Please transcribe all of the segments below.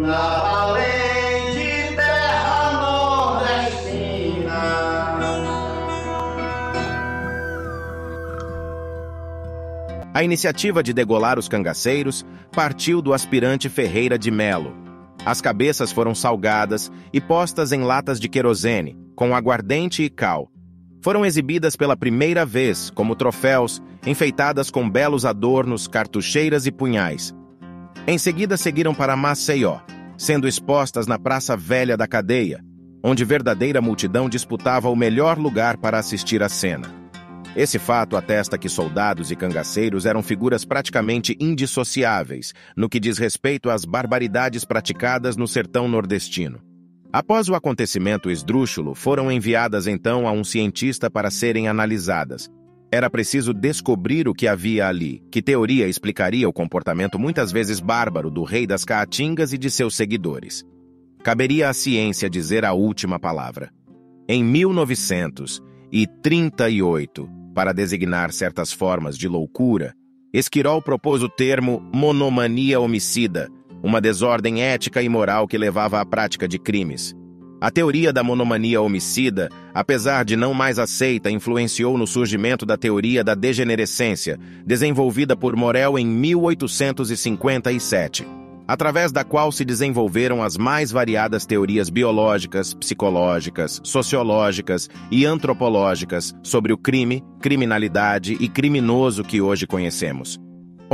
na valente terra nordestina. A iniciativa de degolar os cangaceiros partiu do aspirante Ferreira de Melo. As cabeças foram salgadas e postas em latas de querosene, com aguardente e cal. Foram exibidas pela primeira vez como troféus, enfeitadas com belos adornos, cartucheiras e punhais. Em seguida seguiram para Maceió, sendo expostas na Praça Velha da Cadeia, onde verdadeira multidão disputava o melhor lugar para assistir à cena. Esse fato atesta que soldados e cangaceiros eram figuras praticamente indissociáveis no que diz respeito às barbaridades praticadas no sertão nordestino. Após o acontecimento esdrúxulo, foram enviadas então a um cientista para serem analisadas. Era preciso descobrir o que havia ali, que teoria explicaria o comportamento muitas vezes bárbaro do rei das Caatingas e de seus seguidores. Caberia à ciência dizer a última palavra. Em 1938, para designar certas formas de loucura, Esquirol propôs o termo monomania homicida, uma desordem ética e moral que levava à prática de crimes. A teoria da monomania homicida, apesar de não mais aceita, influenciou no surgimento da teoria da degenerescência, desenvolvida por Morel em 1857 através da qual se desenvolveram as mais variadas teorias biológicas, psicológicas, sociológicas e antropológicas sobre o crime, criminalidade e criminoso que hoje conhecemos.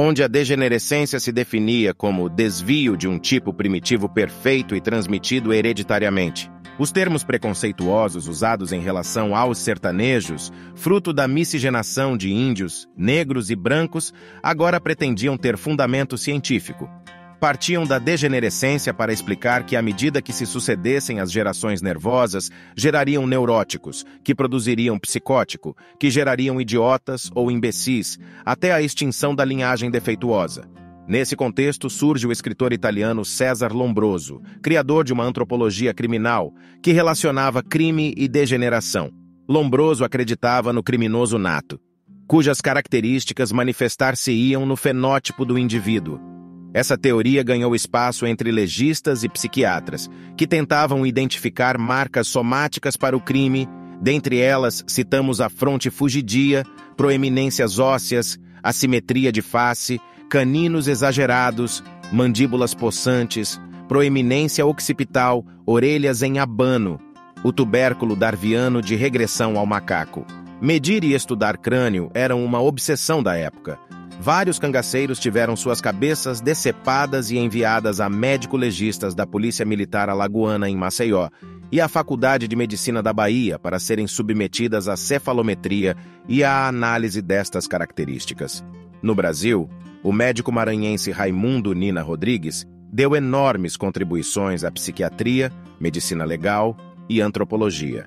Onde a degenerescência se definia como desvio de um tipo primitivo perfeito e transmitido hereditariamente. Os termos preconceituosos usados em relação aos sertanejos, fruto da miscigenação de índios, negros e brancos, agora pretendiam ter fundamento científico, partiam da degenerescência para explicar que, à medida que se sucedessem as gerações nervosas, gerariam neuróticos, que produziriam psicótico, que gerariam idiotas ou imbecis, até a extinção da linhagem defeituosa. Nesse contexto surge o escritor italiano César Lombroso, criador de uma antropologia criminal, que relacionava crime e degeneração. Lombroso acreditava no criminoso nato, cujas características manifestar-se-iam no fenótipo do indivíduo, essa teoria ganhou espaço entre legistas e psiquiatras, que tentavam identificar marcas somáticas para o crime, dentre elas citamos a fronte fugidia, proeminências ósseas, assimetria de face, caninos exagerados, mandíbulas possantes, proeminência occipital, orelhas em abano, o tubérculo darviano de regressão ao macaco. Medir e estudar crânio eram uma obsessão da época, vários cangaceiros tiveram suas cabeças decepadas e enviadas a médico-legistas da Polícia Militar Alagoana em Maceió e à Faculdade de Medicina da Bahia para serem submetidas à cefalometria e à análise destas características. No Brasil, o médico maranhense Raimundo Nina Rodrigues deu enormes contribuições à psiquiatria, medicina legal e antropologia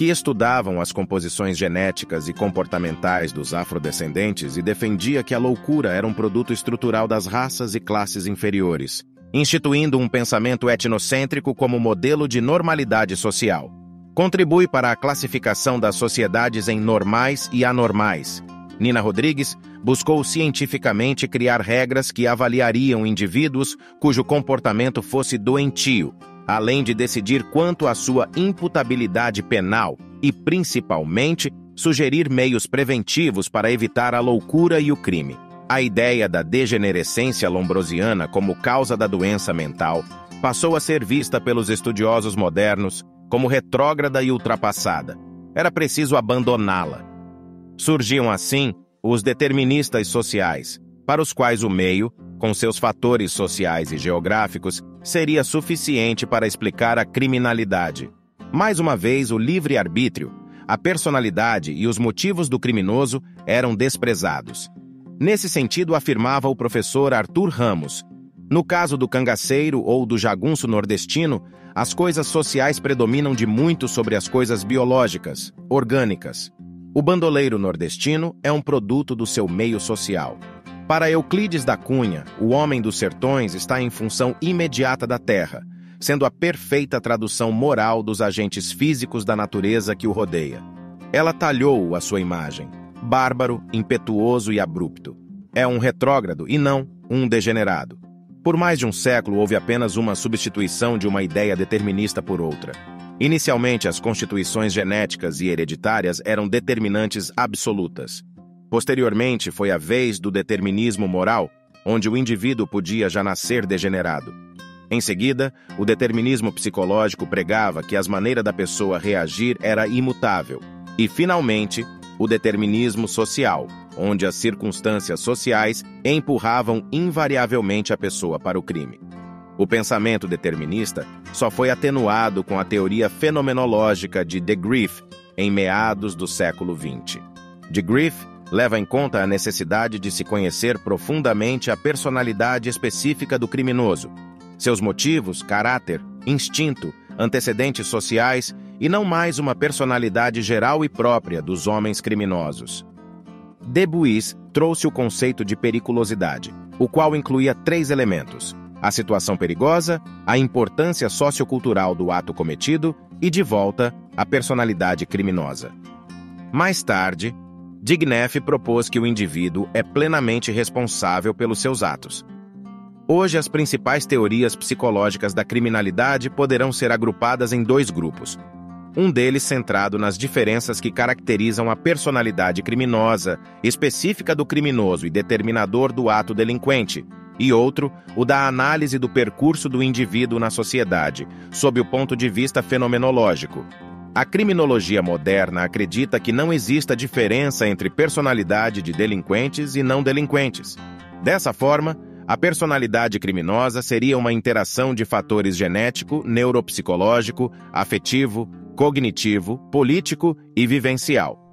que estudavam as composições genéticas e comportamentais dos afrodescendentes e defendia que a loucura era um produto estrutural das raças e classes inferiores, instituindo um pensamento etnocêntrico como modelo de normalidade social. Contribui para a classificação das sociedades em normais e anormais. Nina Rodrigues buscou cientificamente criar regras que avaliariam indivíduos cujo comportamento fosse doentio, além de decidir quanto à sua imputabilidade penal e, principalmente, sugerir meios preventivos para evitar a loucura e o crime. A ideia da degenerescência lombrosiana como causa da doença mental passou a ser vista pelos estudiosos modernos como retrógrada e ultrapassada. Era preciso abandoná-la. Surgiam assim os deterministas sociais, para os quais o meio, com seus fatores sociais e geográficos, seria suficiente para explicar a criminalidade. Mais uma vez, o livre-arbítrio, a personalidade e os motivos do criminoso eram desprezados. Nesse sentido, afirmava o professor Arthur Ramos. No caso do cangaceiro ou do jagunço nordestino, as coisas sociais predominam de muito sobre as coisas biológicas, orgânicas. O bandoleiro nordestino é um produto do seu meio social. Para Euclides da Cunha, o homem dos sertões está em função imediata da terra, sendo a perfeita tradução moral dos agentes físicos da natureza que o rodeia. Ela talhou a sua imagem, bárbaro, impetuoso e abrupto. É um retrógrado e não um degenerado. Por mais de um século, houve apenas uma substituição de uma ideia determinista por outra. Inicialmente, as constituições genéticas e hereditárias eram determinantes absolutas. Posteriormente, foi a vez do determinismo moral, onde o indivíduo podia já nascer degenerado. Em seguida, o determinismo psicológico pregava que as maneiras da pessoa reagir era imutável. E, finalmente, o determinismo social, onde as circunstâncias sociais empurravam invariavelmente a pessoa para o crime. O pensamento determinista só foi atenuado com a teoria fenomenológica de de Graaf em meados do século XX. De Graaf leva em conta a necessidade de se conhecer profundamente a personalidade específica do criminoso, seus motivos, caráter, instinto, antecedentes sociais e não mais uma personalidade geral e própria dos homens criminosos. Debuis trouxe o conceito de periculosidade, o qual incluía três elementos: a situação perigosa, a importância sociocultural do ato cometido e, de volta, a personalidade criminosa. Mais tarde, Digneff propôs que o indivíduo é plenamente responsável pelos seus atos. Hoje, as principais teorias psicológicas da criminalidade poderão ser agrupadas em dois grupos, um deles centrado nas diferenças que caracterizam a personalidade criminosa, específica do criminoso e determinador do ato delinquente, e outro, o da análise do percurso do indivíduo na sociedade, sob o ponto de vista fenomenológico. A criminologia moderna acredita que não exista diferença entre personalidade de delinquentes e não delinquentes. Dessa forma, a personalidade criminosa seria uma interação de fatores genético, neuropsicológico, afetivo, cognitivo, político e vivencial.